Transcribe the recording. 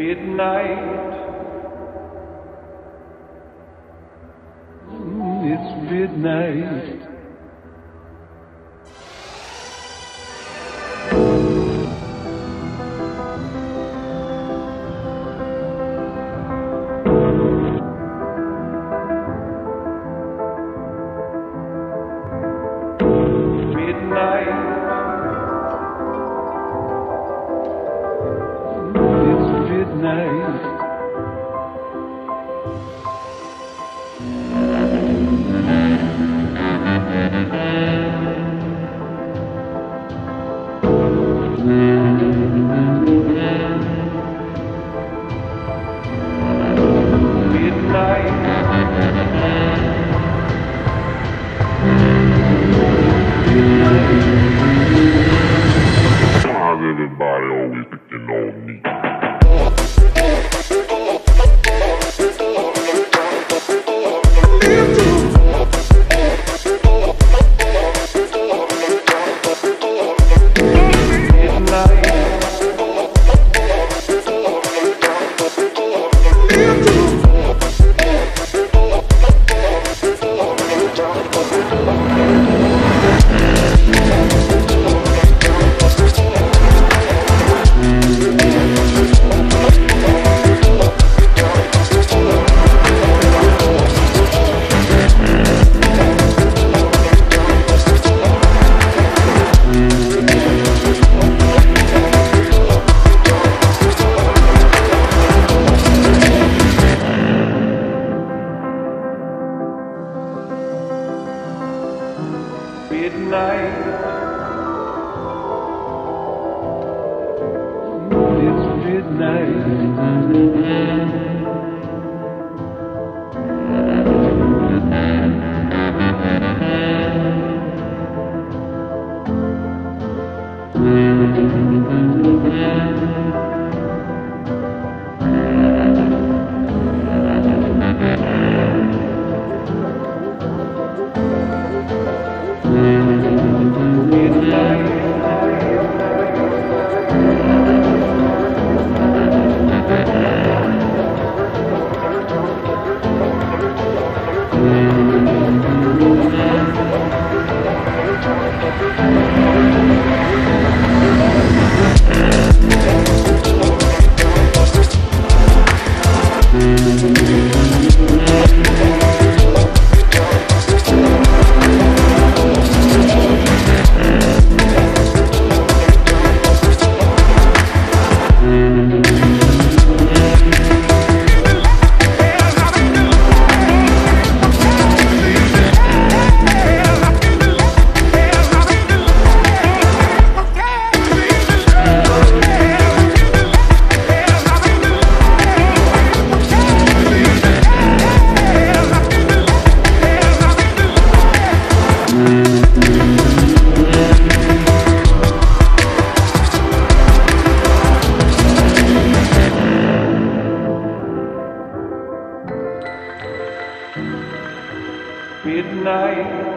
midnight. It's. Midnight. Why's everybody always picking on me? Midnight. It's midnight. Música midnight.